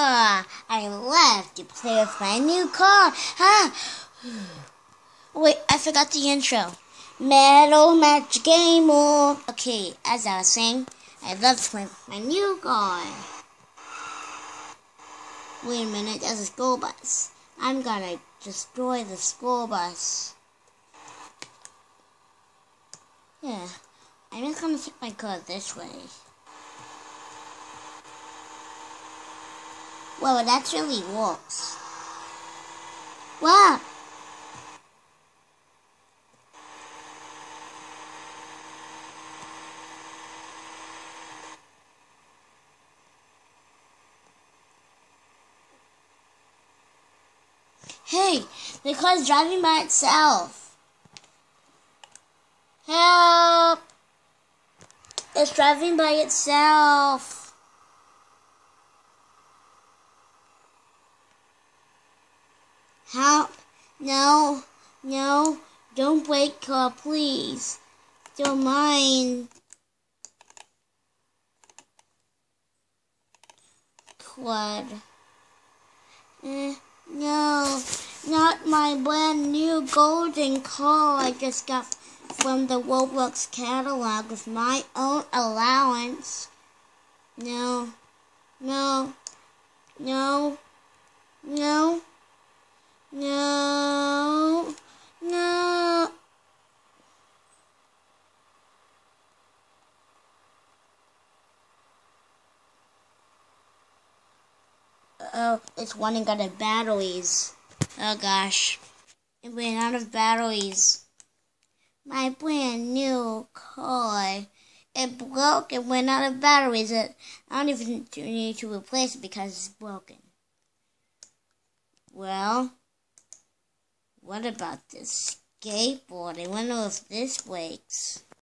Ah, I love to play with my new car. Huh? Wait, I forgot the intro. Metalmecha Game Gamer. Okay, as I was saying, I love to play with my new car. Wait a minute, there's a school bus. I'm gonna destroy the school bus. Yeah, I'm just gonna take my car this way. Well, it actually works. Wow! Hey, the car's driving by itself. Help! It's driving by itself. Help! No, no, don't break car, please. Don't mind. Quad. Eh. No, not my brand new golden car I just got from the Roblox catalog with my own allowance. No, no, no, no, no. Oh, it's running out of batteries. Oh gosh. It ran out of batteries. My brand new car. It broke and went out of batteries. I don't even need to replace it because it's broken. Well, what about this skateboard? I wonder if this breaks.